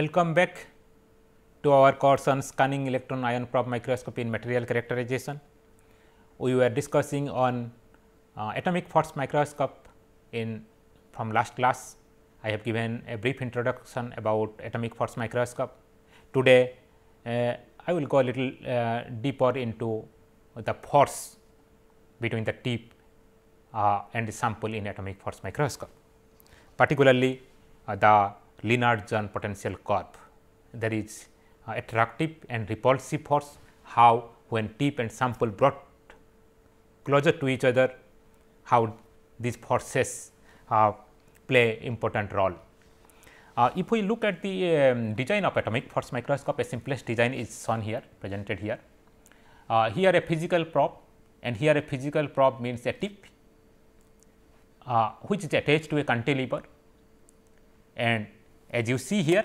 Welcome back to our course on scanning electron ion probe microscopy in material characterization. We were discussing on uh, atomic force microscope in from last class. I have given a brief introduction about atomic force microscope. Today, uh, I will go a little uh, deeper into the force between the tip uh, and the sample in atomic force microscope, particularly uh, the Lennard-Jones potential curve. There is uh, attractive and repulsive force, how when tip and sample brought closer to each other, how these forces uh, play important role. Uh, if we look at the um, design of atomic force microscope, a simplest design is shown here, presented here. Uh, here a physical probe and here a physical probe means a tip uh, which is attached to a cantilever and as you see here,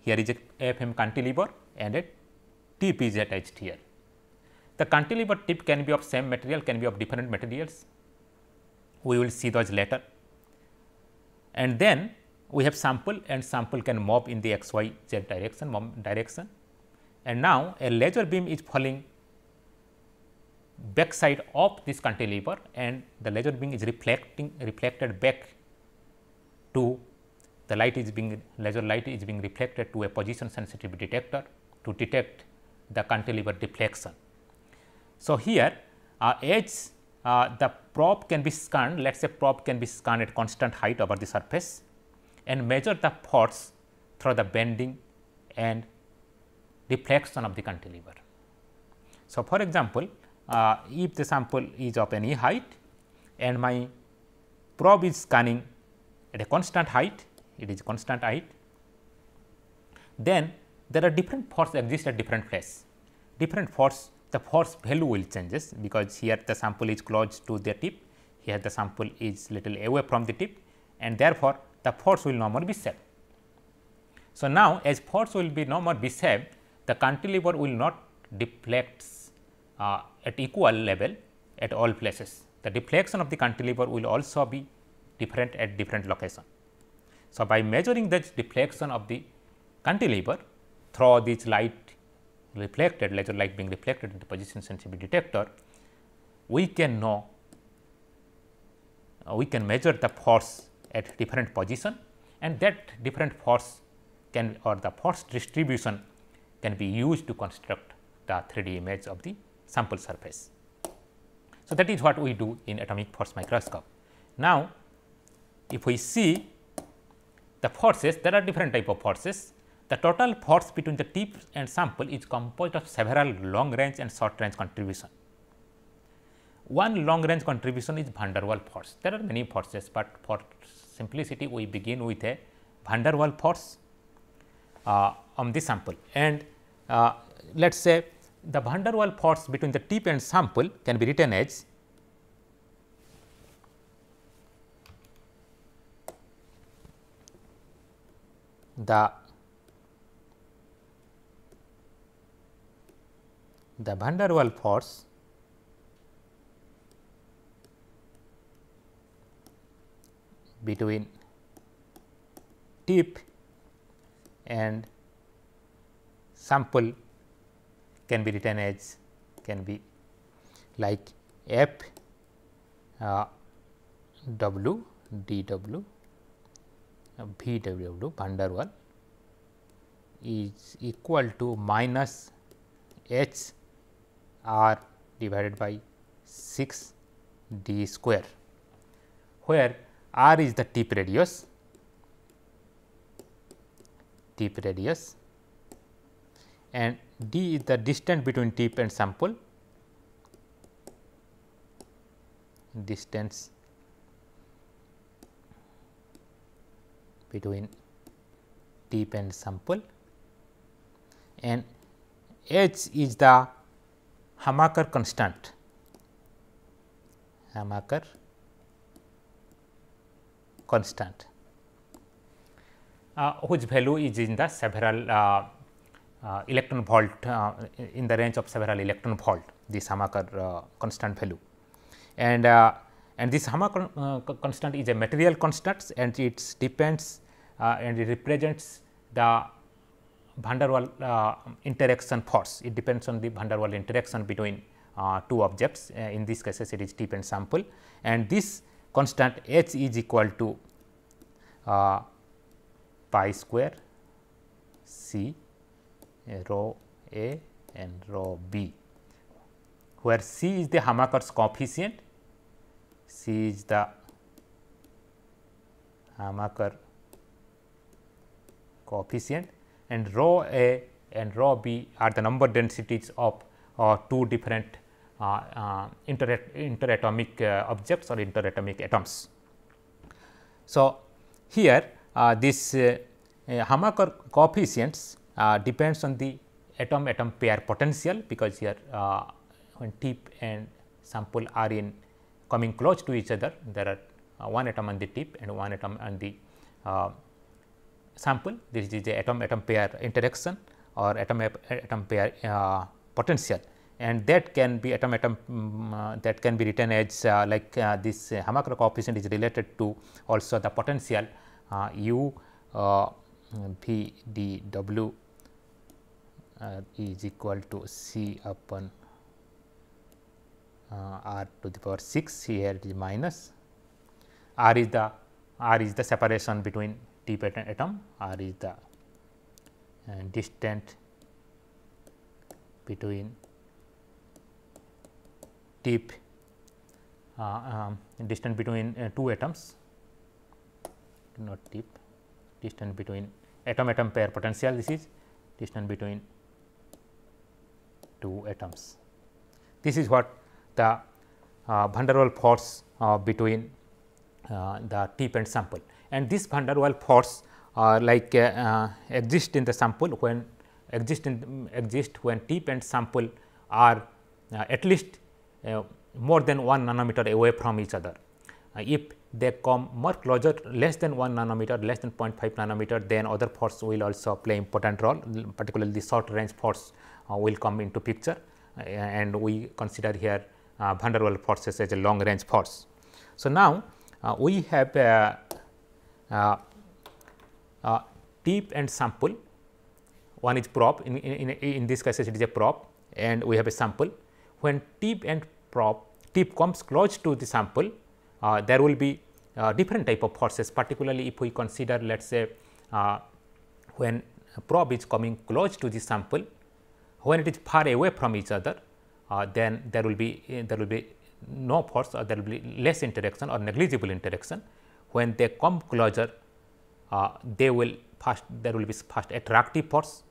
here is a FM cantilever and a tip is attached here. The cantilever tip can be of same material, can be of different materials. We will see those later. And then we have sample and sample can move in the x, y, z direction, direction. And now a laser beam is falling back side of this cantilever and the laser beam is reflecting reflected back to the light is being laser light is being reflected to a position sensitive detector to detect the cantilever deflection. So, here uh, uh, the probe can be scanned let us say probe can be scanned at constant height over the surface and measure the force through the bending and deflection of the cantilever. So, for example, uh, if the sample is of any height and my probe is scanning at a constant height it is constant height, then there are different force exist at different place. Different force the force value will changes because here the sample is close to the tip, here the sample is little away from the tip and therefore, the force will no more be same. So, now as force will be no more be saved, the cantilever will not deflect uh, at equal level at all places. The deflection of the cantilever will also be different at different location. So, by measuring the deflection of the cantilever through this light reflected laser light being reflected in the position sensitive detector, we can know uh, we can measure the force at different position and that different force can or the force distribution can be used to construct the 3D image of the sample surface. So, that is what we do in atomic force microscope. Now, if we see the forces, there are different type of forces. The total force between the tip and sample is composed of several long range and short range contribution. One long range contribution is van der Waals force. There are many forces, but for simplicity we begin with a van der Waals force uh, on the sample and uh, let us say the van der Waals force between the tip and sample can be written as the the van der Waals force between tip and sample can be written as can be like F uh, W d W V W van der Waals is equal to minus h r divided by 6 d square, where r is the tip radius, tip radius and d is the distance between tip and sample, distance between tip and sample. And h is the Hamaker constant, Hamaker constant. Uh, whose value is in the several uh, uh, electron volt uh, in the range of several electron volt this Hamaker uh, constant value. And, uh, and this Hamaker constant is a material constant and it depends and it represents the van der Waal uh, interaction force. It depends on the van der Waal interaction between uh, two objects. Uh, in this case, it is tip and sample and this constant h is equal to uh, pi square c rho a and rho b, where c is the Hamaker's coefficient, c is the Hamaker coefficient and rho A and rho B are the number densities of uh, two different uh, uh, inter interatomic uh, objects or interatomic atoms. So, here uh, this uh, Hamaker coefficients depends on the atom atom pair potential because here when tip and sample are in coming close to each other there are one atom on the tip and one atom on the sample. This is the atom atom pair interaction or atom atom pair uh, potential. And that can be atom atom um, uh, that can be written as uh, like uh, this uh, Hamaker coefficient is related to also the potential uh, u v d w is equal to c upon r to the power 6 here it is minus r is the r is the separation between tip atom r is the uh, distant between tip uh, um, distance between uh, two atoms not tip distance between atom atom pair potential this is distance between two atoms. This is what the uh, van der Waal force uh, between uh, the tip and sample and this van der Waal force uh, like uh, uh, exist in the sample when exist in exist when tip and sample are uh, at least more than 1 nanometer away from each other. if they come more closer less than 1 nanometer less than 0.5 nanometer then other force will also play important role particularly the short range force will come into picture and we consider here van der Waal forces as a long range force. So, now we have uh, uh, tip and sample one is probe in, in, in this case it is a probe and we have a sample. When tip and probe tip comes close to the sample uh, there will be uh, different type of forces particularly if we consider let us say uh, when probe is coming close to the sample when it is far away from each other uh, then there will be there will be no force or there will be less interaction or negligible interaction when they come closer uh, they will first there will be first attractive force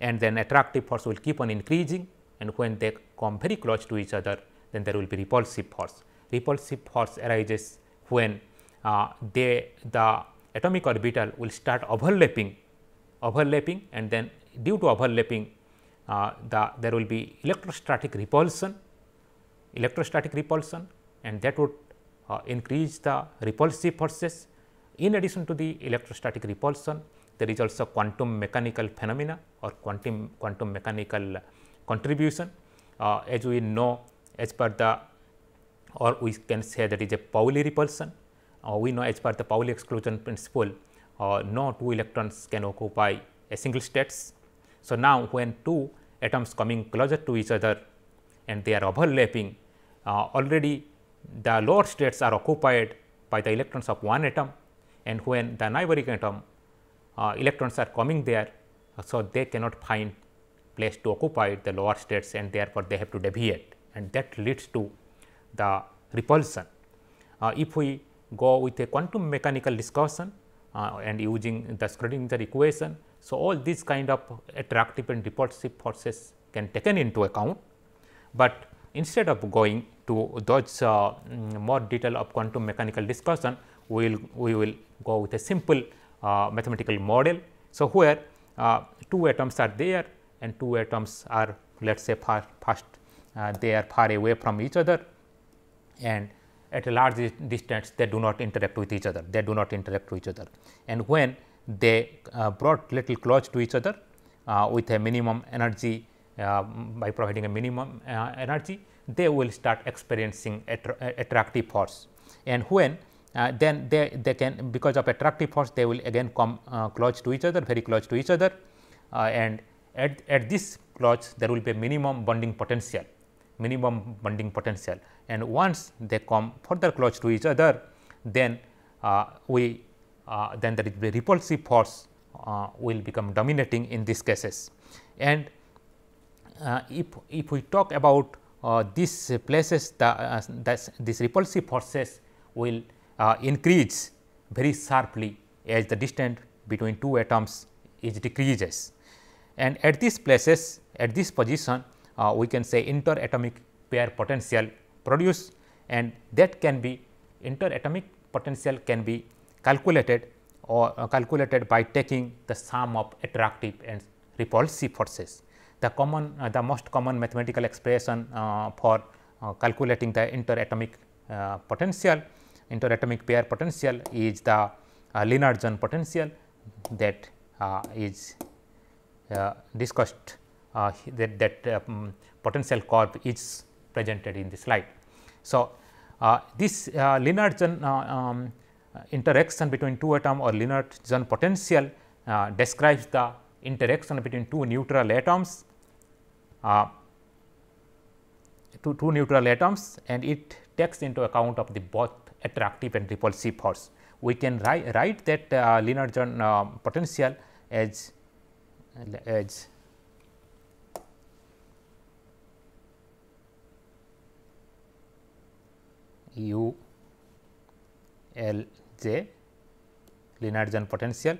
and then attractive force will keep on increasing and when they come very close to each other then there will be repulsive force. Repulsive force arises when uh, they the atomic orbital will start overlapping overlapping and then due to overlapping uh, the there will be electrostatic repulsion electrostatic repulsion and that would uh, increase the repulsive forces. In addition to the electrostatic repulsion, there is also quantum mechanical phenomena or quantum, quantum mechanical contribution. Uh, as we know as per the or we can say that is a Pauli repulsion. Uh, we know as per the Pauli exclusion principle, uh, no two electrons can occupy a single states. So, now when two atoms coming closer to each other and they are overlapping, uh, already the lower states are occupied by the electrons of one atom and when the neighboring atom uh, electrons are coming there. Uh, so, they cannot find place to occupy the lower states and therefore, they have to deviate and that leads to the repulsion. Uh, if we go with a quantum mechanical discussion uh, and using the Schrodinger equation. So, all these kind of attractive and repulsive forces can taken into account, but instead of going to those uh, mm, more detail of quantum mechanical discussion, we will we will go with a simple uh, mathematical model. So, where uh, two atoms are there and two atoms are let us say far first uh, they are far away from each other and at a large distance they do not interact with each other, they do not interact with each other. And when they uh, brought little close to each other uh, with a minimum energy uh, by providing a minimum energy, they will start experiencing attra attractive force. And when uh, then they, they can because of attractive force they will again come uh, close to each other very close to each other uh, and at, at this close there will be a minimum bonding potential minimum bonding potential and once they come further close to each other then we uh, then the repulsive force uh, will become dominating in these cases. And uh, if, if we talk about uh, these places the, uh, these repulsive forces will increase very sharply as the distance between two atoms is decreases. And at these places at this position we can say interatomic pair potential produced and that can be interatomic potential can be calculated or uh, calculated by taking the sum of attractive and repulsive forces. The common uh, the most common mathematical expression uh, for uh, calculating the interatomic uh, potential interatomic pair potential is the uh, Lennard-Jones potential that is discussed that, that um, potential curve is presented in the slide. So, this Lennard-Jones um, uh, interaction between two atom or Lennard-Jones potential uh, describes the interaction between two neutral atoms uh, two, two neutral atoms and it takes into account of the both attractive and repulsive force. We can write, write that uh, Lennard-Jones uh, potential as as u L j Lennard-Jones potential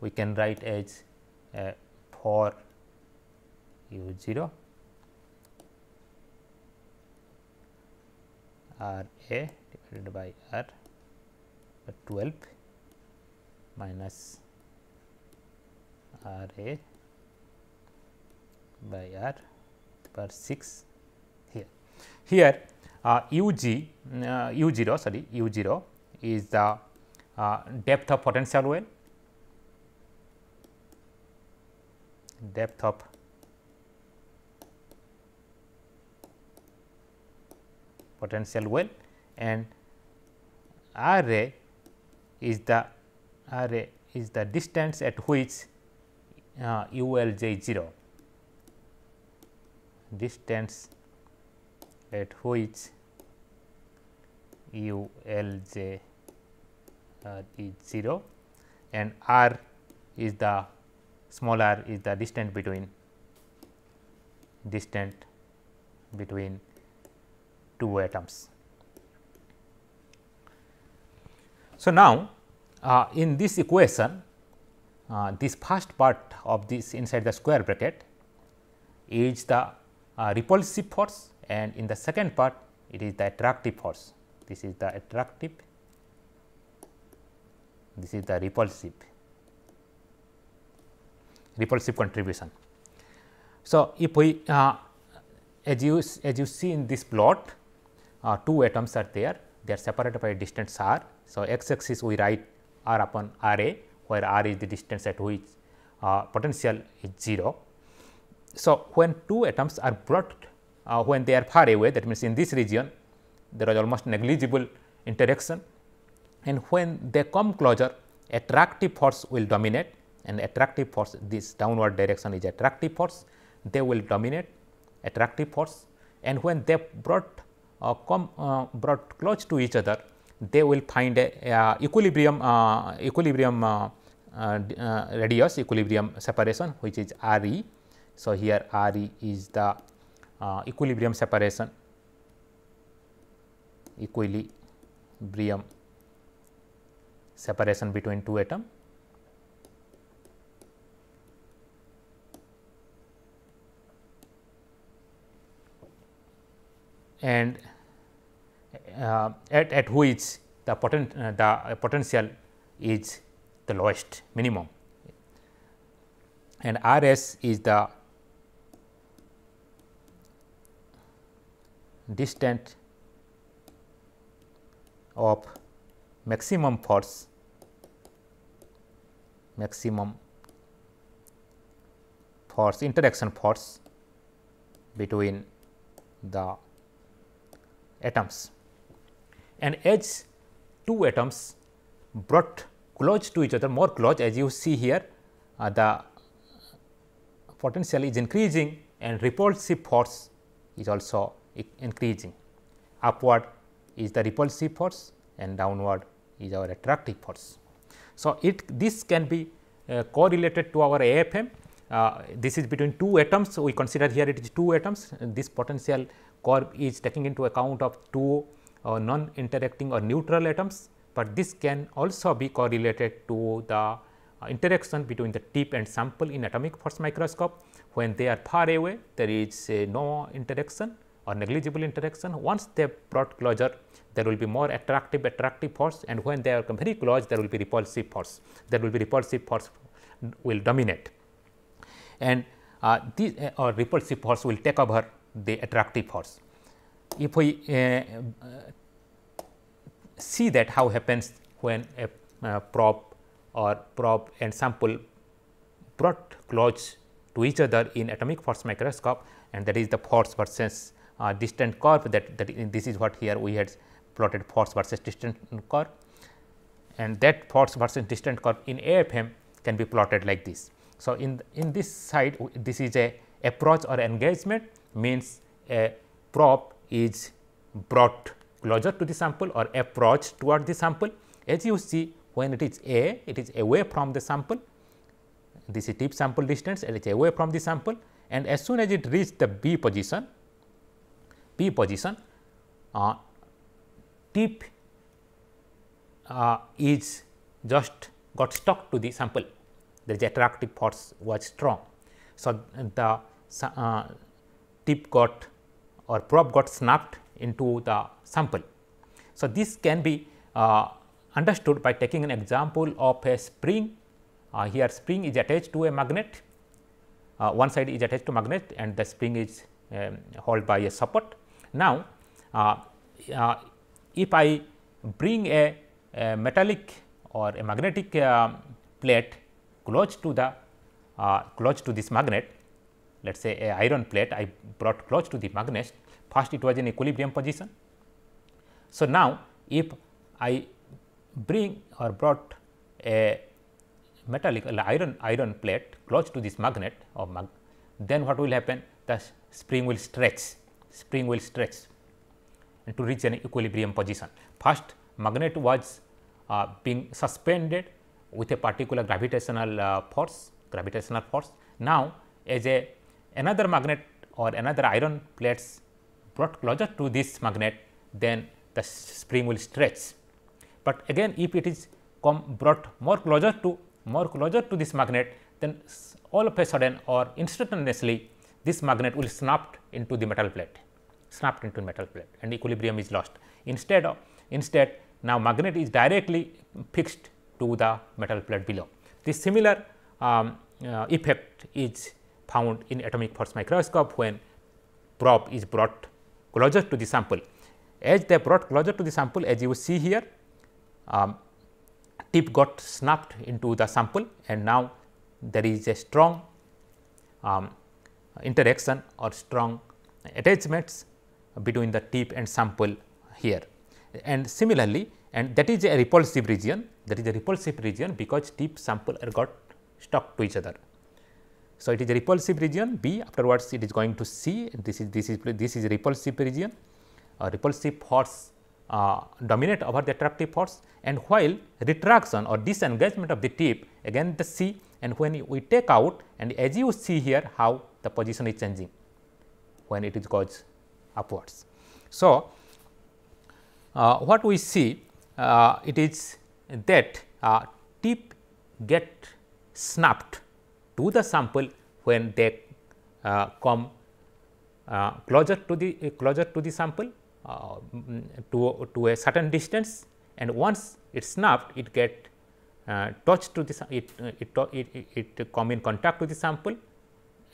we can write as uh, for u 0 r a divided by r 12 minus r a by r per 6 here. Here uh, u g uh, u 0 sorry u 0 is the uh, depth of potential well, depth of potential well. And R A is the R A is the distance at which uh, U L j 0 distance at which U L j uh, is 0 and r is the small r is the distance between distance between two atoms. So, now uh, in this equation uh, this first part of this inside the square bracket is the uh, repulsive force and in the second part it is the attractive force. This is the attractive this is the repulsive repulsive contribution. So, if we uh, as you as you see in this plot uh, two atoms are there they are separated by distance r. So, x axis we write r upon r a where r is the distance at which uh, potential is 0. So, when two atoms are brought uh, when they are far away that means in this region there is almost negligible interaction and when they come closer attractive force will dominate. And attractive force this downward direction is attractive force. They will dominate attractive force. And when they brought uh, come uh, brought close to each other they will find a, a equilibrium uh, equilibrium uh, uh, uh, radius equilibrium separation which is R e. So, here R e is the equilibrium separation. Equilibrium separation between two atom. and uh, at, at which the, poten uh, the potential is the lowest minimum and R s is the distance of maximum force maximum force interaction force between the atoms. And as two atoms brought close to each other more close as you see here uh, the potential is increasing and repulsive force is also increasing. Upward is the repulsive force and downward is our attractive force. So, it this can be uh, correlated to our AFM. Uh, this is between two atoms. So, we consider here it is two atoms. This potential curve is taking into account of two uh, non interacting or neutral atoms, but this can also be correlated to the uh, interaction between the tip and sample in atomic force microscope. When they are far away, there is no interaction or negligible interaction. Once they brought closer, there will be more attractive attractive force and when they are very close, there will be repulsive force. There will be repulsive force will dominate and uh, this uh, or repulsive force will take over the attractive force. If we uh, see that how happens when a uh, probe or probe and sample brought close to each other in atomic force microscope and that is the force versus uh, distant curve that, that this is what here we had plotted force versus distant curve and that force versus distant curve in AFM can be plotted like this. So, in, in this side this is a approach or engagement means a probe is brought closer to the sample or approach toward the sample. As you see when it is A, it is away from the sample, this is tip sample distance, it is away from the sample and as soon as it reaches the B position, B position, uh, tip uh, is just got stuck to the sample the attractive force was strong. So, the uh, tip got or probe got snapped into the sample. So, this can be uh, understood by taking an example of a spring. Uh, here spring is attached to a magnet, uh, one side is attached to magnet and the spring is um, held by a support. Now, uh, uh, if I bring a, a, metallic or a magnetic plate close to the uh, close to this magnet let us say a iron plate I brought close to the magnet first it was in equilibrium position. So, now if I bring or brought a metallic iron iron plate close to this magnet or mag then what will happen the spring will stretch spring will stretch to reach an equilibrium position. First magnet was uh, being suspended with a particular gravitational uh, force gravitational force. Now, as a another magnet or another iron plates brought closer to this magnet then the spring will stretch. But again if it is come brought more closer to more closer to this magnet then all of a sudden or instantaneously this magnet will snap into the metal plate snapped into metal plate and equilibrium is lost. Instead of instead now magnet is directly fixed to the metal plate below. This similar um, uh, effect is found in atomic force microscope when probe is brought closer to the sample. As they brought closer to the sample as you see here, um, tip got snapped into the sample and now there is a strong um, interaction or strong attachments between the tip and sample here. And similarly, and that is a repulsive region that is a repulsive region because tip sample are got stuck to each other. So, it is a repulsive region B afterwards it is going to C this is this is this is repulsive region a repulsive force uh, dominate over the attractive force and while retraction or disengagement of the tip again the C and when we take out and as you see here how the position is changing when it is goes upwards. So, uh, what we see uh, it is that uh, tip get snapped to the sample when they uh, come uh, closer to the uh, closer to the sample to, to a certain distance and once it snapped it get touched to the it, it, it, it, come in contact with the sample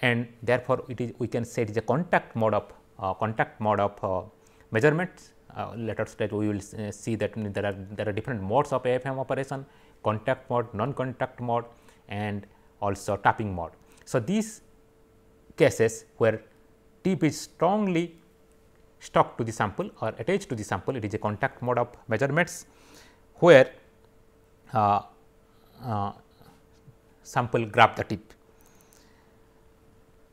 and therefore, it is we can say it is a contact mode of contact mode of measurements uh, later stage we will uh, see that there are there are different modes of AFM operation contact mode, non-contact mode and also tapping mode. So, these cases where tip is strongly stuck to the sample or attached to the sample it is a contact mode of measurements where uh, uh, sample grab the tip.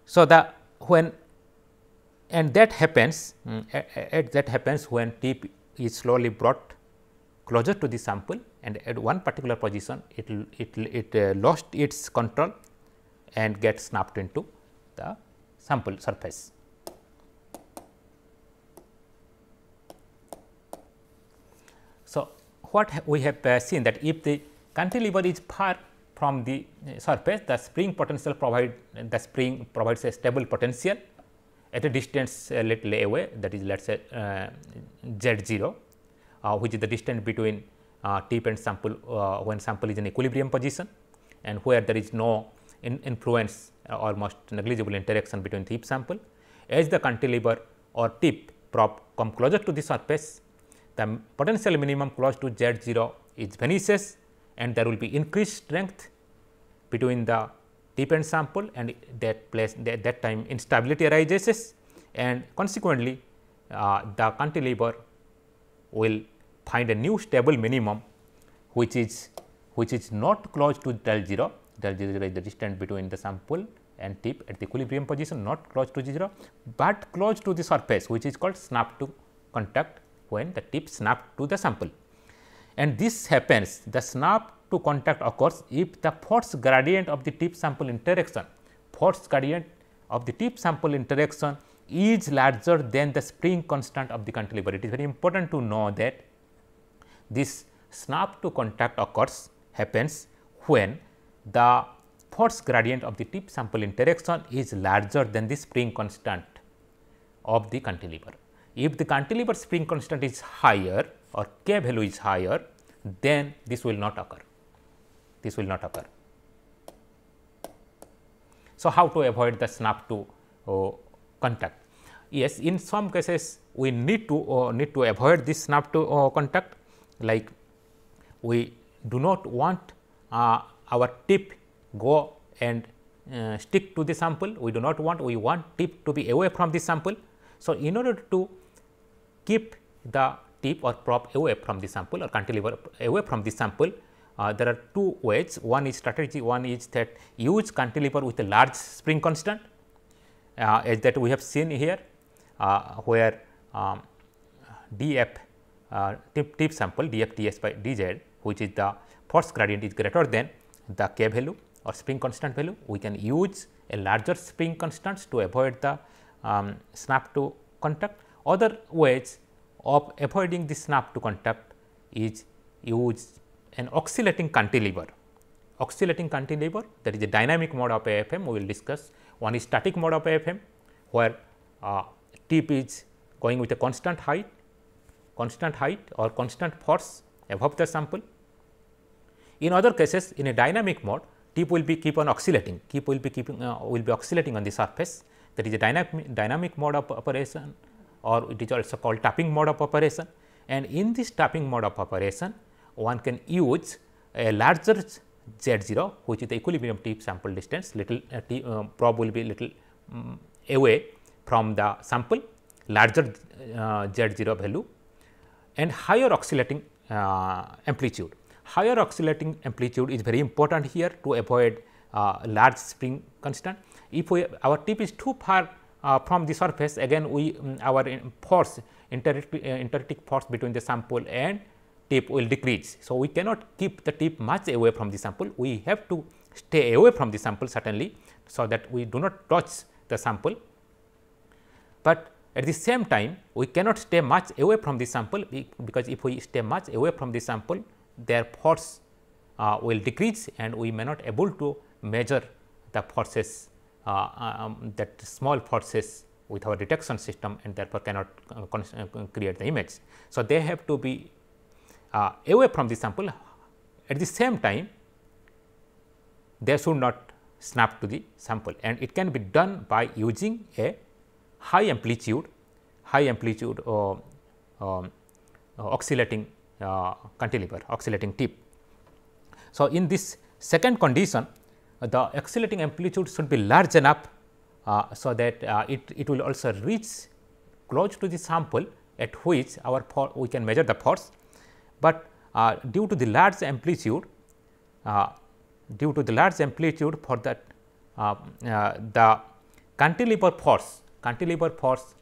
So, the when and that happens um, that happens when tip is slowly brought closer to the sample and at one particular position it it, it uh, lost its control and get snapped into the sample surface. So, what we have uh, seen that if the cantilever is far from the uh, surface the spring potential provide the spring provides a stable potential at a distance a little away that is let us say uh, z 0 uh, which is the distance between uh, tip and sample uh, when sample is in equilibrium position and where there is no in influence uh, almost negligible interaction between tip sample. As the cantilever or tip probe come closer to the surface, the potential minimum close to Z 0 is vanishes and there will be increased strength between the tip and sample and that place that, that time instability arises and consequently uh, the cantilever will find a new stable minimum which is which is not close to del 0 del 0 is the distance between the sample and tip at the equilibrium position not close to 0, but close to the surface which is called snap to contact when the tip snap to the sample. And this happens the snap to contact occurs if the force gradient of the tip sample interaction force gradient of the tip sample interaction is larger than the spring constant of the cantilever. It is very important to know that this snap to contact occurs happens when the force gradient of the tip sample interaction is larger than the spring constant of the cantilever. If the cantilever spring constant is higher or k value is higher, then this will not occur. This will not occur. So, how to avoid the snap to uh, contact? Yes, in some cases we need to uh, need to avoid this snap to uh, contact like we do not want uh, our tip go and uh, stick to the sample. We do not want, we want tip to be away from the sample. So, in order to keep the tip or prop away from the sample or cantilever away from the sample, uh, there are two ways. One is strategy, one is that use cantilever with a large spring constant uh, as that we have seen here, uh, where um, df uh, tip, tip sample df by dz which is the force gradient is greater than the k value or spring constant value, we can use a larger spring constants to avoid the um, snap to contact. Other ways of avoiding the snap to contact is use an oscillating cantilever. Oscillating cantilever that is a dynamic mode of AFM we will discuss. One is static mode of AFM where uh, tip is going with a constant height, constant height or constant force above the sample in other cases in a dynamic mode tip will be keep on oscillating, keep will be keeping uh, will be oscillating on the surface that is a dynamic dynamic mode of operation or it is also called tapping mode of operation and in this tapping mode of operation one can use a larger z 0 which is the equilibrium tip sample distance little uh, t, uh, probe will be little um, away from the sample larger uh, z 0 value and higher oscillating uh, amplitude higher oscillating amplitude is very important here to avoid uh, large spring constant. If we our tip is too far uh, from the surface again we um, our force interactive force between the sample and tip will decrease. So, we cannot keep the tip much away from the sample we have to stay away from the sample certainly. So, that we do not touch the sample, but at the same time we cannot stay much away from the sample because if we stay much away from the sample their force uh, will decrease and we may not able to measure the forces uh, um, that small forces with our detection system and therefore cannot uh, uh create the image. So, they have to be uh, away from the sample at the same time they should not snap to the sample and it can be done by using a high amplitude high amplitude or um, oscillating uh, cantilever oscillating tip. So, in this second condition the oscillating amplitude should be large enough uh, so that uh, it, it will also reach close to the sample at which our we can measure the force, but uh, due to the large amplitude uh, due to the large amplitude for that uh, the cantilever force, cantilever force,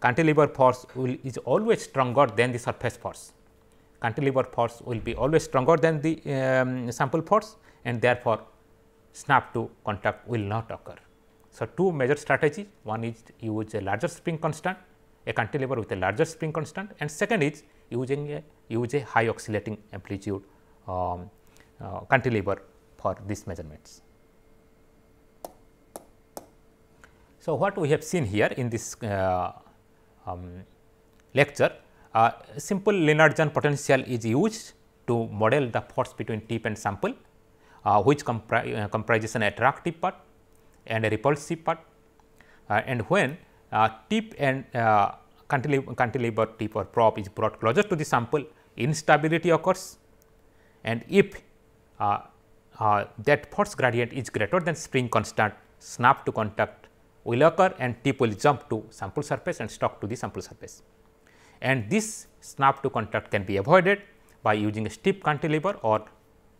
cantilever force will is always stronger than the surface force. Cantilever force will be always stronger than the um, sample force and therefore, snap to contact will not occur. So, two major strategies one is use a larger spring constant a cantilever with a larger spring constant and second is using a use a high oscillating amplitude um, uh, cantilever for these measurements. So, what we have seen here in this uh, um, lecture, uh, simple Lennard-Jones potential is used to model the force between tip and sample, uh, which compri uh, comprises an attractive part and a repulsive part. Uh, and when uh, tip and cantilever, tip or probe is brought closer to the sample, instability occurs and if uh, uh, that force gradient is greater than spring constant, snap to contact will occur and tip will jump to sample surface and stuck to the sample surface. And this snap to contact can be avoided by using a steep cantilever or,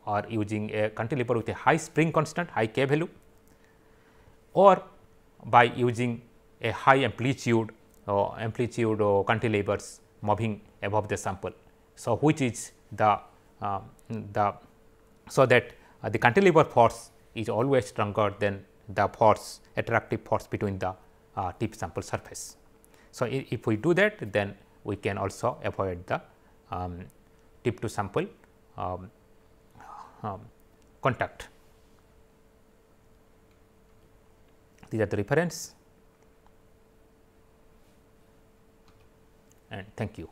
or using a cantilever with a high spring constant high k value or by using a high amplitude or amplitude or cantilevers moving above the sample. So, which is the, uh, the so that uh, the cantilever force is always stronger than the force attractive force between the uh, tip sample surface. So, if we do that then we can also avoid the um, tip to sample um, um, contact. These are the reference and thank you.